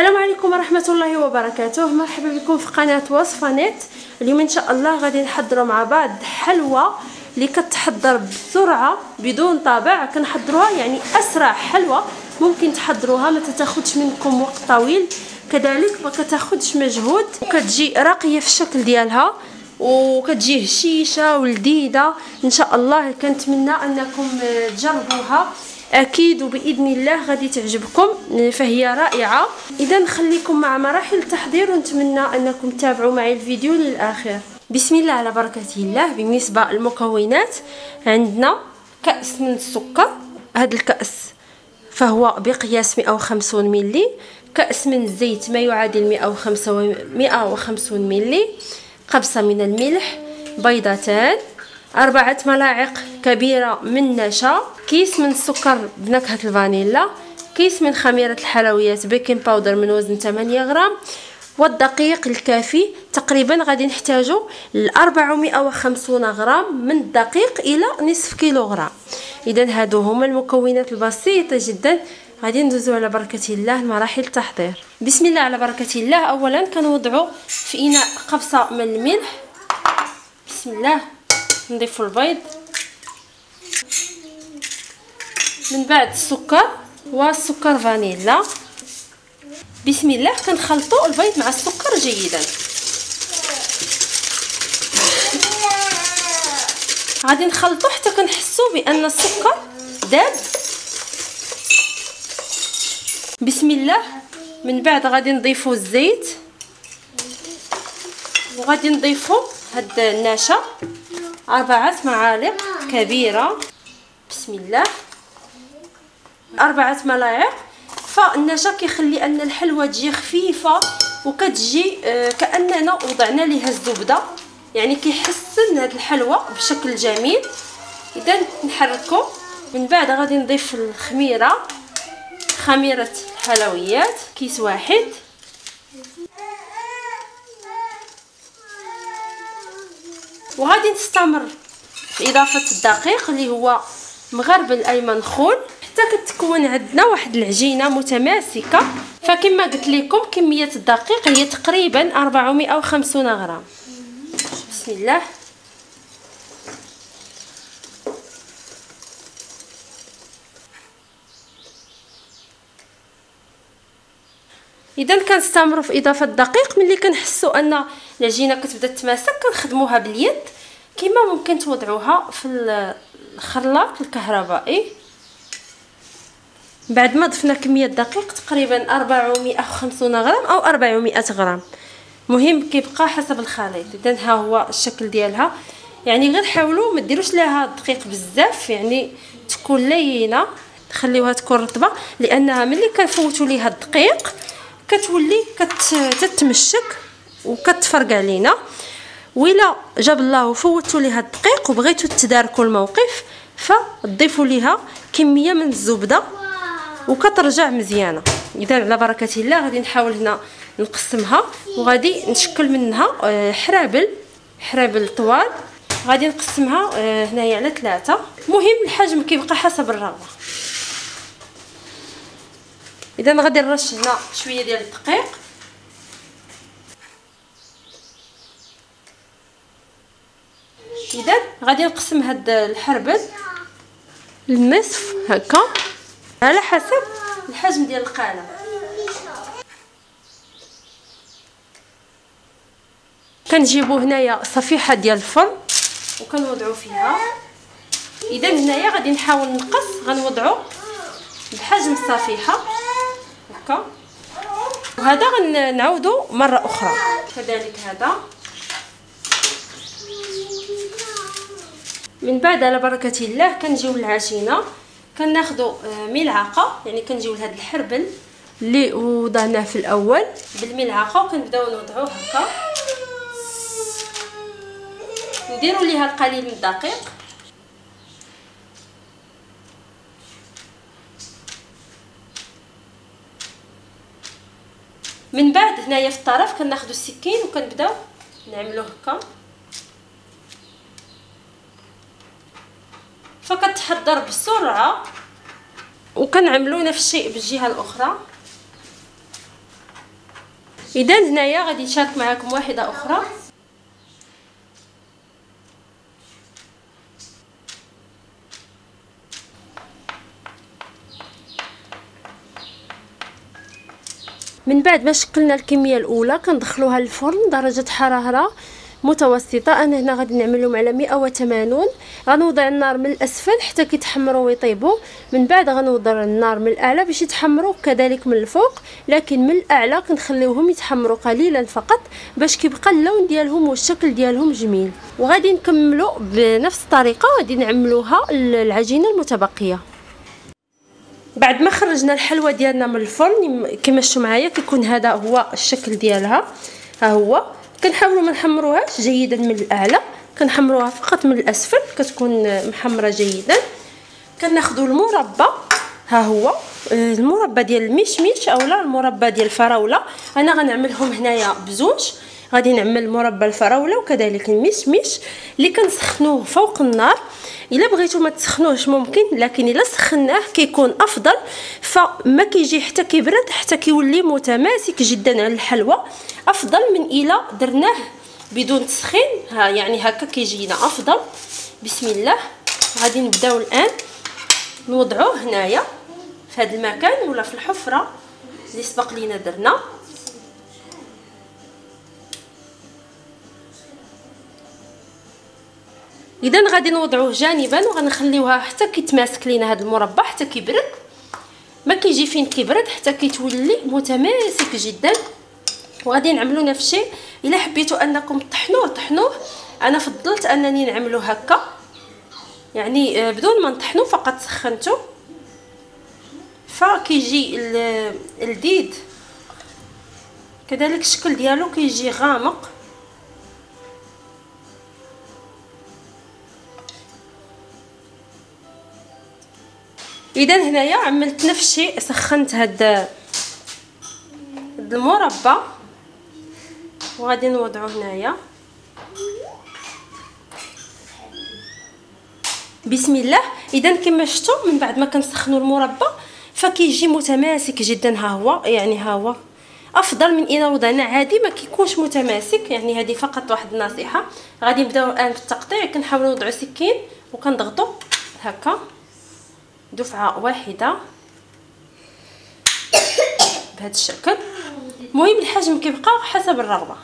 السلام عليكم ورحمة الله وبركاته. مرحبا بكم في قناة وصفة نت اليوم إن شاء الله غادي نحضروا مع بعض حلوى اللي كتحضر بسرعة بدون طابع كنحضروها يعني أسرع حلوى ممكن تحضروها ما تاخذش منكم وقت طويل. كذلك ما كتاخذش مجهود. وكتجي راقية في الشكل ديالها وكتجي هشيشة ولذيذة. إن شاء الله كنتمنى أنكم تجربوها. أكيد وباذن الله غادي تعجبكم فهي رائعة. إذا نخليكم مع مراحل التحضير ونتمنى أنكم تتابعوا معي الفيديو للآخر. بسم الله على بركة الله. بالنسبة للمكونات عندنا كأس من السكر. هذا الكأس فهو بقياس 150 ملي كأس من الزيت ما يعادل 150 ملي قبصه من الملح. بيضتان. أربعة ملاعق كبيرة من نشا كيس من السكر بنكهة الفانيلا كيس من خميرة الحلويات baking powder من وزن 8 غرام والدقيق الكافي تقريبا غادي نحتاجو ل 450 غرام من الدقيق إلى نصف كيلوغرام اذا هادو هما المكونات البسيطة جدا. غادي ندوزو على بركة الله لمراحل التحضير بسم الله على بركة الله. اولا كنوضعو في إناء قبصه من الملح. بسم الله. نضيفو البيض. من بعد السكر والسكر فانيلا. بسم الله كنخلطوا البيض مع السكر جيدا. غادي نخلطوا حتى كنحسوا بأن السكر داب. بسم الله. من بعد غادي نضيفوا الزيت. وغادي نضيفوا هاد النشا. أربعة معالق كبيرة. بسم الله. أربعة ملاعق فالنشا كيخلي أن الحلوى تجي خفيفة وكتجي آه، كأننا وضعنا ليها الزبدة. يعني كيحسن هاد الحلوى بشكل جميل. إذا نحركو. من بعد غادي نضيف الخميرة. خميرة الحلويات. كيس واحد. وغادي نستمر في إضافة الدقيق اللي هو مغربل اي منخول حتى كتكون عندنا واحد العجينة متماسكة. فكما قلت لكم كمية الدقيق هي تقريبا 450 غرام. بسم الله. إذا كنستمروا في إضافة الدقيق ملي كنحسوا أن العجينة كتبدأ تتماسك كنخدموها باليد. كما ممكن توضعوها في الخلاط الكهربائي. بعد ما ضفنا كمية دقيق تقريبا 450 غرام أو 400 غرام. مهم كيبقى حسب الخليط. اذا ها هو الشكل ديالها. يعني غير حاولوا ما ديروش لها الدقيق بزاف. يعني تكون لينة خليوها تكون رطبة. لأنها ملي كنفوتوا ليها الدقيق كتولي كتتمشك وكتفرق علينا. وإلا جاب الله وفوتوا ليها الدقيق وبغيتوا تداركوا الموقف فتضيفوا ليها كمية من الزبدة وكترجع مزيانة. إذا على بركة الله غادي نحاول هنا نقسمها وغادي نشكل منها آه، حرابل حرابل طوال. غادي نقسمها آه، هنايا على ثلاثة. مهم الحجم كيبقى حسب الرغبة. إذا غادي نرش هنا شوية ديال الدقيق. إذا غادي نقسم هاد الحربل للنصف هكا على حسب الحجم ديال القالب كنجيبو هنايا صفيحة ديال الفرن وكنوضعو فيها. إذا هنايا غادي نحاول نقص غنوضعو بحجم الصفيحه هكا وهذا غنعاودو مرة أخرى. كذلك هذا. من بعد على بركة الله كنجيو للعجينة. كناخذوا آه، ملعقة يعني كنجيو لهذا الحربل اللي وضعناه في الأول بالملعقة وكنبداو نوضعوه هكا. نديروا ليها القليل من الدقيق. من بعد هنايا في الطرف كناخذوا السكين وكنبداو نعملوه هكا. فكتحضر بسرعة وكنعملو نفس الشيء بالجهة الأخرى. اذا هنايا غادي نشارك معكم واحدة أخرى. من بعد ما شكلنا الكمية الأولى كندخلوها للفرن درجة حرارة متوسطة. أنا هنا غادي نعملهم على 180 غنوضع النار من الأسفل حتى كيتحمروا ويطيبوا من بعد غنوضع النار من الأعلى باش يتحمروا كذلك من الفوق لكن من الأعلى كنخليوهم يتحمروا قليلا فقط باش كيبقى اللون ديالهم والشكل ديالهم جميل. وغادي نكملوا بنفس الطريقة غادي نعملوها العجينة المتبقية. بعد ما خرجنا الحلوى ديالنا من الفرن كما شفتوا معايا كيكون هذا هو الشكل ديالها. ها هو. كنحاولوا ما نحمروهاش جيدا من الأعلى كنحمروها فقط من الأسفل كتكون محمرة جيدا. كناخذوا المربى. ها هو. المربى ديال المشمش اولا المربى ديال الفراولة. أنا غنعملهم هنايا بزوج. غادي نعمل مربى الفراولة وكذلك المشمش. اللي كنسخنوه فوق النار. إلا بغيتو ما تسخنوهش ممكن لكن إلا سخناه كيكون أفضل. فما كيجي حتى كيبرد حتى كيولي متماسك جدا على الحلوى. أفضل من إلا درناه بدون تسخين. ها يعني هكا كيجينا أفضل. بسم الله. غادي نبداو الآن. نوضعوه هنايا في هذا المكان ولا في الحفرة اللي سبق لينا درنا. اذا غادي نوضعوه جانبا وغنخليوها حتى كيتماسك لينا هذا المربى حتى كيبرد. ما كيجي فين كيبرد حتى كيتولي متماسك جدا. وغادي نعملو نفس الشيء. إلا حبيتوا أنكم طحنوه طحنوه. أنا فضلت أنني نعملو هكا. يعني آه، بدون ما نطحنو فقط سخنته فكيجي الديد. كذلك الشكل ديالو كيجي غامق. اذا هنايا عملت نفس الشيء سخنت هاد هاد المربى. وغادي نوضعو هنايا. بسم الله. اذا كما شفتوا من بعد ما كنسخنوا المربى فكيجي متماسك جدا. ها هو يعني ها هو. أفضل من اذا وضعنا عادي ما كيكونش متماسك. يعني هذه فقط واحد النصيحة. غادي نبداو الآن بالتقطيع كنحاولوا نوضعوا سكين وكنضغطوا هكا. دفعة واحدة. بهذا الشكل. المهم الحجم كيبقى حسب الرغبة.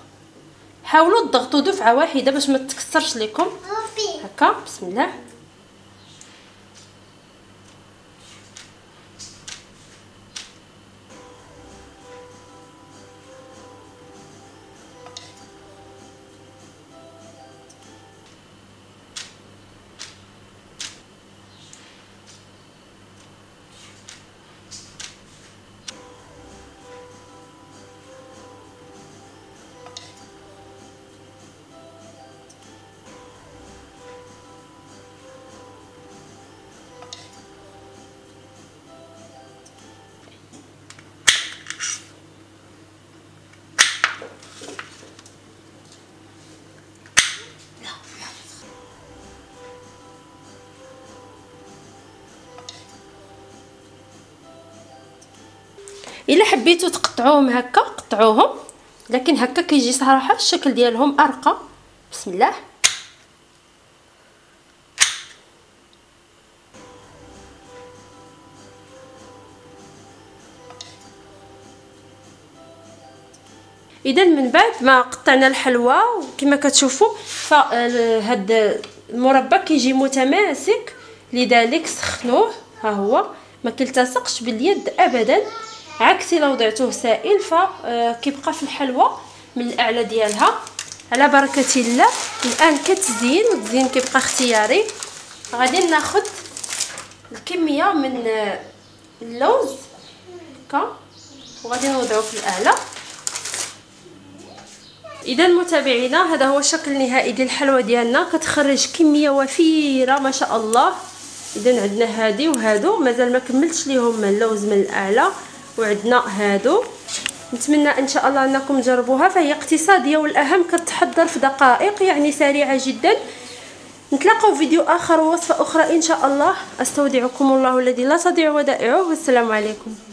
حاولوا تضغطوا دفعة واحدة باش ما تكسرش لكم هكا بسم الله. إلا حبيتو تقطعوهم هكا قطعوهم لكن هكا كيجي صراحة الشكل ديالهم أرقى. بسم الله. إذا من بعد ما قطعنا الحلوى كما كتشوفوا فهاد المربى كيجي متماسك لذلك سخنوه. ها هو ما كيلتصقش باليد ابدا. عكسي لو وضعتوه سائل فكيبقى في الحلوى من الأعلى ديالها. على بركة الله الآن كتزين والتزيين كيبقى اختياري. غادي ناخذ الكمية من اللوز. هكا وغادي نوضعو في الأعلى. إذا متابعينا هذا هو الشكل النهائي ديال الحلوى ديالنا. كتخرج كمية وفيرة ما شاء الله. إذا عندنا هذه وهادو مازال ما كملتش ليهم اللوز من الأعلى. وعندنا هادو. نتمنى إن شاء الله أنكم تجربوها. فهي اقتصادية والأهم كتحضر في دقائق يعني سريعة جدا. نتلاقاو في فيديو آخر ووصفة أخرى إن شاء الله. أستودعكم الله الذي لا تضيع ودائعه. والسلام عليكم.